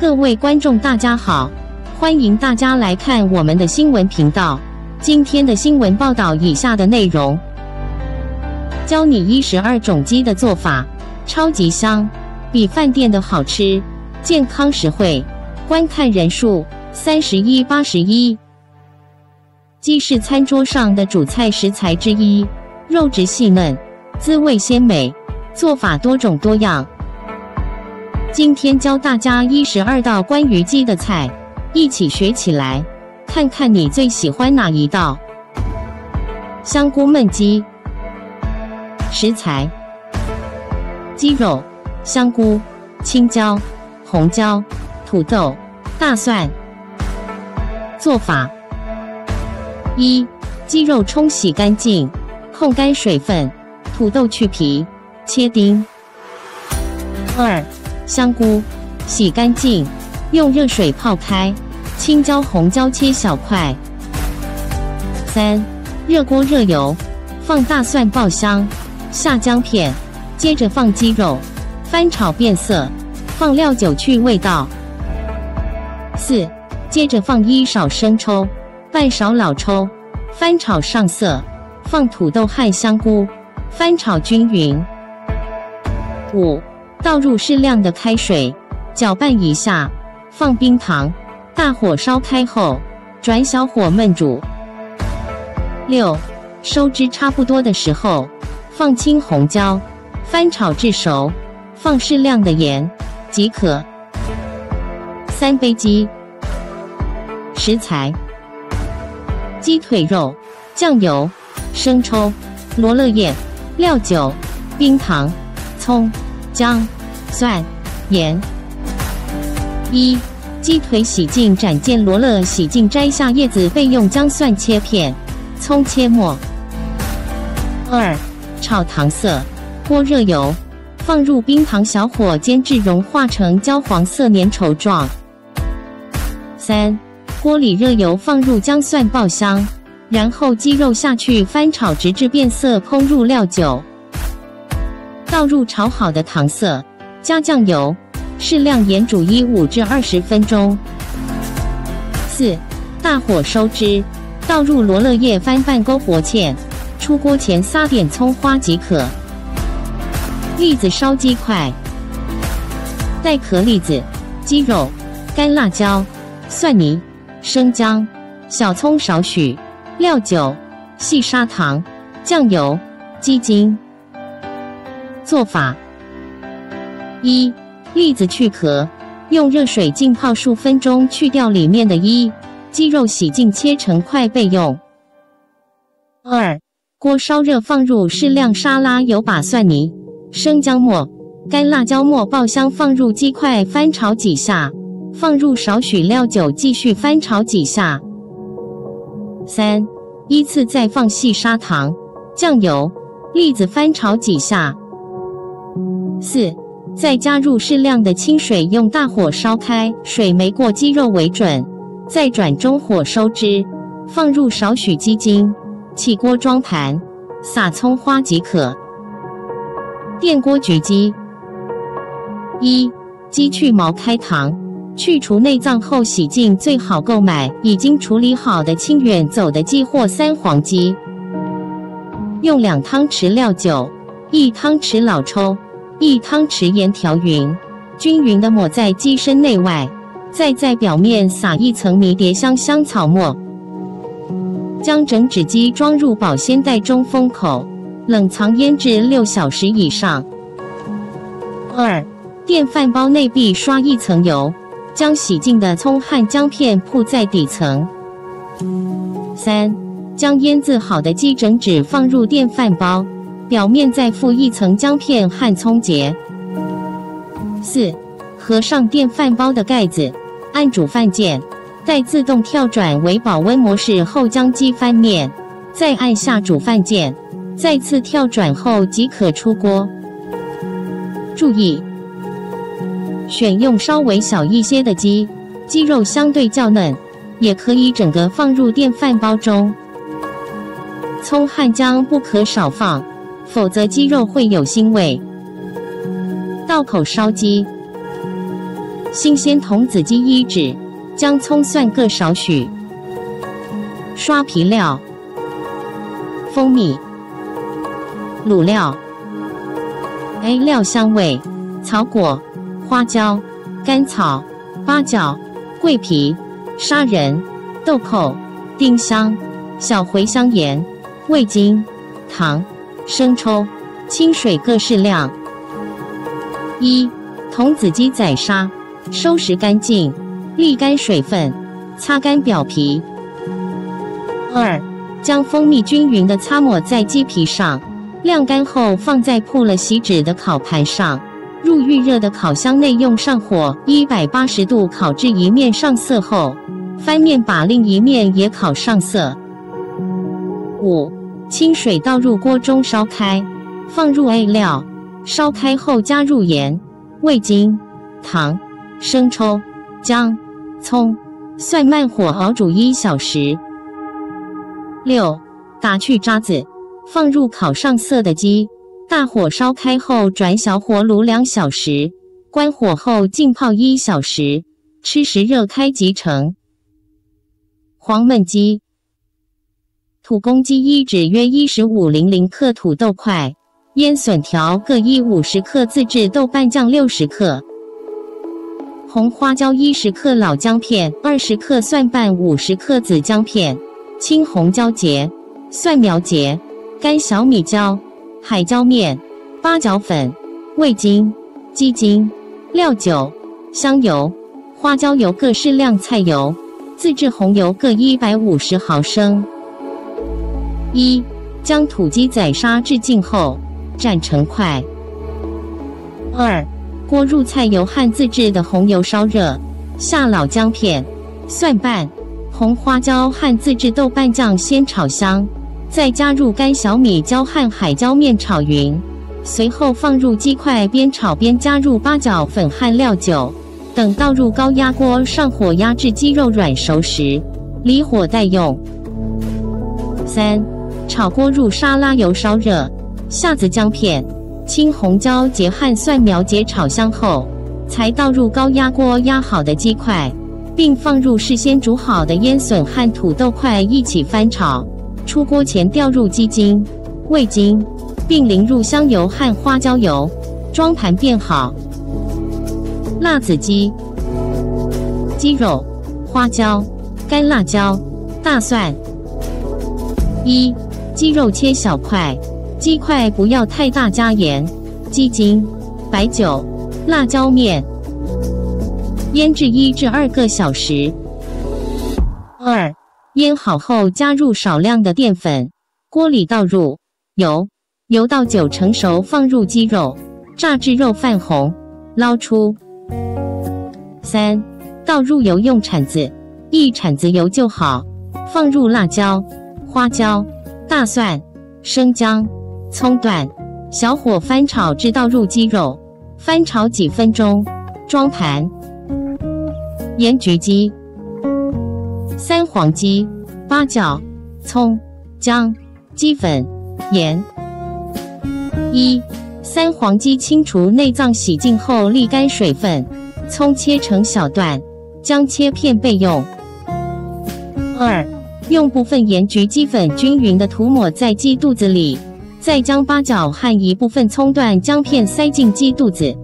各位观众，大家好，欢迎大家来看我们的新闻频道。今天的新闻报道以下的内容：教你一十二种鸡的做法，超级香，比饭店的好吃，健康实惠。观看人数三十一八十一。鸡是餐桌上的主菜食材之一，肉质细嫩，滋味鲜美，做法多种多样。今天教大家一十二道关于鸡的菜，一起学起来，看看你最喜欢哪一道。香菇焖鸡，食材：鸡肉、香菇、青椒、红椒、土豆、大蒜。做法：一、鸡肉冲洗干净，控干水分；土豆去皮，切丁。二、香菇洗干净，用热水泡开；青椒、红椒切小块。三，热锅热油，放大蒜爆香，下姜片，接着放鸡肉，翻炒变色，放料酒去味道。四，接着放一勺生抽，半勺老抽，翻炒上色，放土豆和香菇，翻炒均匀。五。倒入适量的开水，搅拌一下，放冰糖，大火烧开后，转小火焖煮。六，收汁差不多的时候，放青红椒，翻炒至熟，放适量的盐即可。三杯鸡，食材：鸡腿肉、酱油、生抽、罗勒叶、料酒、冰糖、葱。姜、蒜、盐。一、鸡腿洗净斩件，罗勒洗净摘下叶子，备用姜蒜切片，葱切末。二、炒糖色，锅热油，放入冰糖，小火煎至融化成焦黄色粘稠状。三、锅里热油，放入姜蒜爆香，然后鸡肉下去翻炒，直至变色，烹入料酒。倒入炒好的糖色，加酱油，适量盐，煮一五至二十分钟。四，大火收汁，倒入罗勒叶，翻拌勾薄芡，出锅前撒点葱花即可。栗子烧鸡块，带壳栗子、鸡肉、干辣椒、蒜泥、生姜、小葱少许，料酒、细砂糖、酱油、鸡精。做法：一、栗子去壳，用热水浸泡数分钟，去掉里面的衣。鸡肉洗净切成块备用。二、锅烧热，放入适量沙拉油，把蒜泥、生姜末、干辣椒末爆香，放入鸡块，翻炒几下，放入少许料酒，继续翻炒几下。三、依次再放细砂糖、酱油、栗子，翻炒几下。四，再加入适量的清水，用大火烧开，水没过鸡肉为准。再转中火收汁，放入少许鸡精，起锅装盘，撒葱花即可。电锅焗鸡：一，鸡去毛开膛，去除内脏后洗净，最好购买已经处理好的清远走的鸡或三黄鸡。用两汤匙料酒，一汤匙老抽。一汤匙盐调匀，均匀的抹在鸡身内外，再在表面撒一层迷迭香香草末。将整只鸡装入保鲜袋中封口，冷藏腌制六小时以上。二，电饭煲内壁刷一层油，将洗净的葱和姜片铺在底层。三，将腌制好的鸡整只放入电饭煲。表面再附一层姜片和葱节。四，合上电饭煲的盖子，按煮饭键，待自动跳转为保温模式后，将鸡翻面，再按下煮饭键，再次跳转后即可出锅。注意，选用稍微小一些的鸡，鸡肉相对较嫩，也可以整个放入电饭煲中。葱和姜不可少放。否则鸡肉会有腥味。道口烧鸡，新鲜童子鸡一指，姜葱蒜各少许。刷皮料：蜂蜜、卤料、A 料香味、草果、花椒、甘草、八角、桂皮、砂仁、豆蔻、丁香、小茴香盐、味精、糖、生抽、清水各适量。一、童子鸡宰杀，收拾干净，沥干水分，擦干表皮。二、将蜂蜜均匀的擦抹在鸡皮上，晾干后放在铺了锡纸的烤盘上，入预热的烤箱内，用上火一百八十度烤至一面上色后，翻面把另一面也烤上色。五、清水倒入锅中烧开，放入 A 料。烧开后加入盐、味精、糖、生抽、姜、葱、蒜，慢火熬煮一小时。六、打去渣子，放入烤上色的鸡，大火烧开后转小火卤两小时，关火后浸泡一小时，吃时热开即成。黄焖鸡，土公鸡一指约一十五零零克土豆块。腌笋条各一五十克，自制豆瓣酱六十克，红花椒一十克，老姜片二十克，蒜瓣五十克，紫姜片、青红椒节、蒜苗节、干小米椒、海椒面、八角粉、味精、鸡精、料酒、香油、花椒油各适量，菜油自制红油各一百五十毫升。一将土鸡宰杀至净后。斩成块。二，锅入菜油和自制的红油烧热，下老姜片、蒜瓣、红花椒和自制豆瓣酱先炒香，再加入干小米椒和海椒面炒匀，随后放入鸡块，边炒边加入八角粉和料酒，等倒入高压锅上火压至鸡肉软熟时，离火待用。三，炒锅入沙拉油烧热。下子姜片、青红椒节和蒜苗节炒香后，才倒入高压锅压好的鸡块，并放入事先煮好的腌笋和土豆块一起翻炒。出锅前调入鸡精、味精，并淋入香油和花椒油，装盘便好。辣子鸡、鸡肉、花椒、干辣椒、大蒜。一、鸡肉切小块。鸡块不要太大，加盐、鸡精、白酒、辣椒面，腌制一至二个小时。二，腌好后加入少量的淀粉，锅里倒入油，油到九成熟，放入鸡肉，炸至肉泛红，捞出。三，倒入油，用铲子一铲子油就好，放入辣椒、花椒、大蒜、生姜。葱段，小火翻炒至倒入鸡肉，翻炒几分钟，装盘。盐焗鸡、三黄鸡、八角、葱、姜、鸡粉、盐。一、三黄鸡清除内脏，洗净后沥干水分，葱切成小段，姜切片备用。二、用部分盐焗鸡粉均匀的涂抹在鸡肚子里。再将八角和一部分葱段、姜片塞进鸡肚子。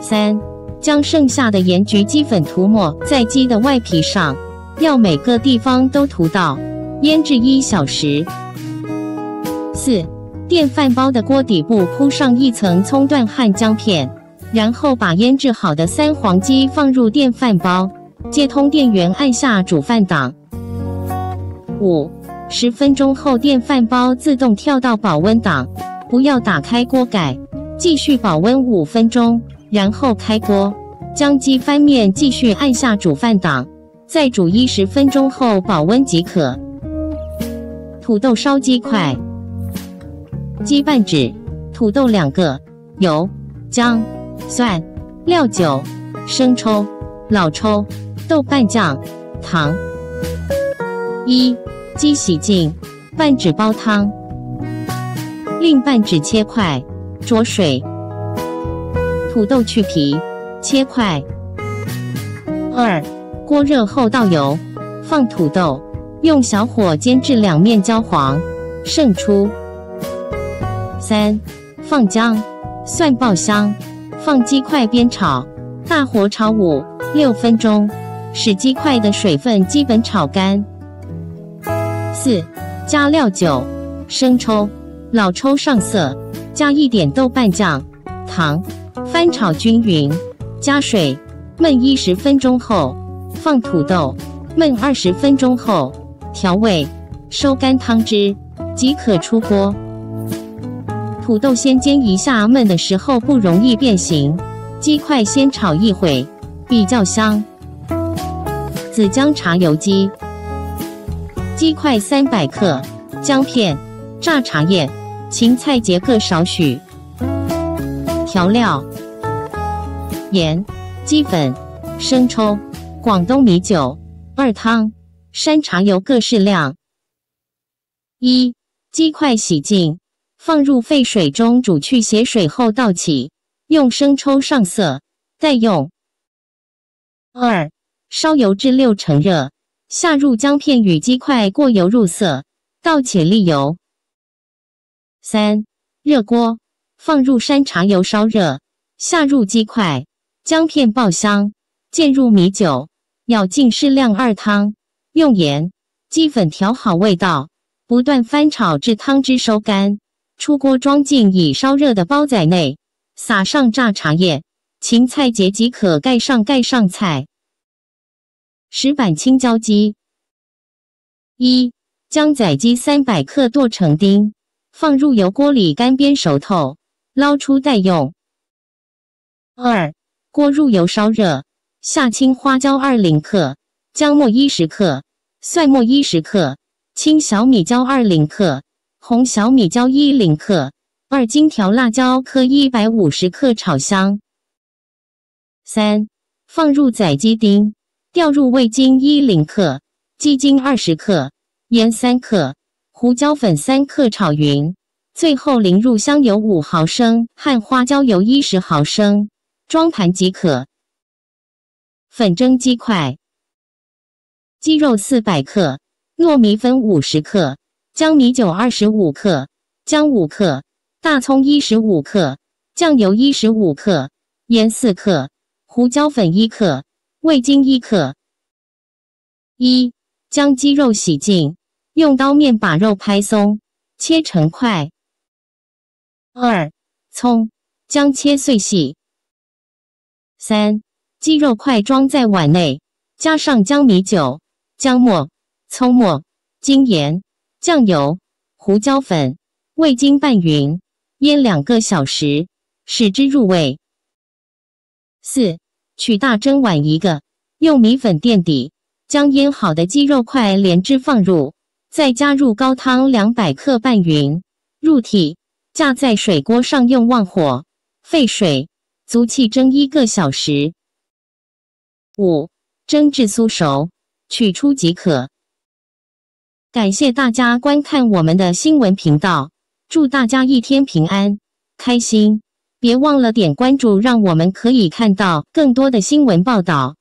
三，将剩下的盐焗鸡粉涂抹在鸡的外皮上，要每个地方都涂到，腌制一小时。四，电饭煲的锅底部铺上一层葱段和姜片，然后把腌制好的三黄鸡放入电饭煲，接通电源，按下煮饭档。五。十分钟后，电饭煲自动跳到保温档，不要打开锅盖，继续保温五分钟，然后开锅，将鸡翻面，继续按下煮饭档，再煮一十分钟后保温即可。土豆烧鸡块，鸡半指，土豆两个，油、姜、蒜、料酒、生抽、老抽、豆瓣酱、糖。一。鸡洗净，半指煲汤，另半指切块，焯水。土豆去皮，切块。二，锅热后倒油，放土豆，用小火煎至两面焦黄，盛出。三，放姜、蒜爆香，放鸡块煸炒，大火炒五六分钟，使鸡块的水分基本炒干。四，加料酒、生抽、老抽上色，加一点豆瓣酱、糖，翻炒均匀，加水焖一十分钟后，放土豆焖二十分钟后，调味，收干汤汁即可出锅。土豆先煎一下，焖的时候不容易变形。鸡块先炒一会，比较香。紫姜茶油鸡，鸡块三百克，姜片、榨茶叶、芹菜节各少许。调料：盐、鸡粉、生抽、广东米酒、二汤、山茶油各适量。一、鸡块洗净。放入沸水中煮去血水后倒起，用生抽上色，再用。二、烧油至六成热，下入姜片与鸡块过油入色，倒且沥油。三、热锅，放入山茶油烧热，下入鸡块、姜片爆香，渐入米酒，舀进适量二汤，用盐、鸡粉调好味道，不断翻炒至汤汁收干。出锅装进已烧热的煲仔内，撒上炸茶叶、芹菜节即可，盖上盖上菜。石板青椒鸡：一、将仔鸡三百克剁成丁，放入油锅里干煸熟透，捞出待用。二、锅入油烧热，下青花椒二零克、姜末一十克、蒜末一十克、青小米椒二零克。红小米椒一零克，二金条辣椒颗一百五十克，炒香。三，放入仔鸡丁，调入味精一零克，鸡精二十克，盐三克，胡椒粉三克，炒匀。最后淋入香油五毫升和花椒油一十毫升，装盘即可。粉蒸鸡块，鸡肉四百克，糯米粉五十克。姜米酒二十五克，姜五克，大葱一十五克，酱油一十五克，盐四克，胡椒粉一克，味精一克。一将鸡肉洗净，用刀面把肉拍松，切成块。二葱姜切碎细。三鸡肉块装在碗内，加上姜米酒、姜末、葱末、精盐。酱油、胡椒粉、味精拌匀，腌两个小时，使之入味。四、取大蒸碗一个，用米粉垫底，将腌好的鸡肉块连汁放入，再加入高汤两百克拌匀，入体，架在水锅上，用旺火，沸水，足气蒸一个小时。五、蒸至酥熟，取出即可。感谢大家观看我们的新闻频道，祝大家一天平安开心！别忘了点关注，让我们可以看到更多的新闻报道。